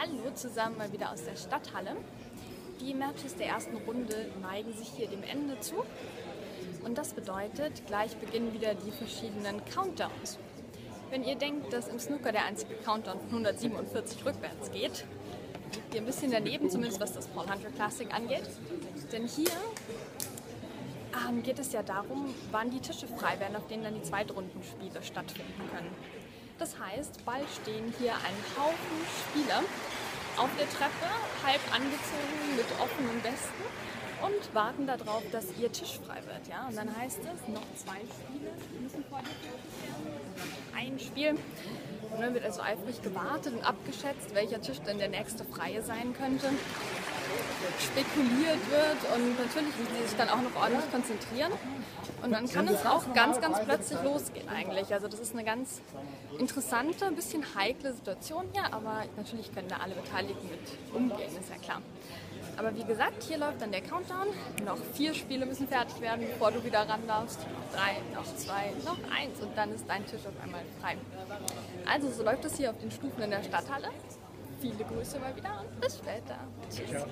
Hallo zusammen mal wieder aus der Stadthalle. Die Matches der ersten Runde neigen sich hier dem Ende zu. Und das bedeutet, gleich beginnen wieder die verschiedenen Countdowns. Wenn ihr denkt, dass im Snooker der einzige Countdown von 147 rückwärts geht, liegt ihr ein bisschen daneben, zumindest was das Paul Hunter Classic angeht. Denn hier ähm, geht es ja darum, wann die Tische frei werden, auf denen dann die Zweitrundenspiele stattfinden können. Das heißt, bald stehen hier ein Haufen Spieler auf der Treppe, halb angezogen mit offenen Westen und warten darauf, dass ihr Tisch frei wird. Ja? Und dann heißt es, noch zwei Spiele müssen vor dir werden. Ein Spiel. Und dann wird also eifrig gewartet und abgeschätzt, welcher Tisch denn der nächste freie sein könnte. Spekuliert wird und natürlich müssen sie sich dann auch noch ordentlich konzentrieren. Und dann kann es auch ganz, ganz plötzlich losgehen eigentlich. Also das ist eine ganz interessante, ein bisschen heikle Situation hier, aber natürlich können da alle Beteiligten mit umgehen, ist ja klar. Aber wie gesagt, hier läuft dann der Countdown. Noch vier Spiele müssen fertig werden, bevor du wieder ran darfst. Noch drei, noch zwei, noch eins und dann ist dein Tisch auf einmal frei. Also so läuft es hier auf den Stufen in der Stadthalle. Viele Grüße mal wieder und bis später. Tschüss.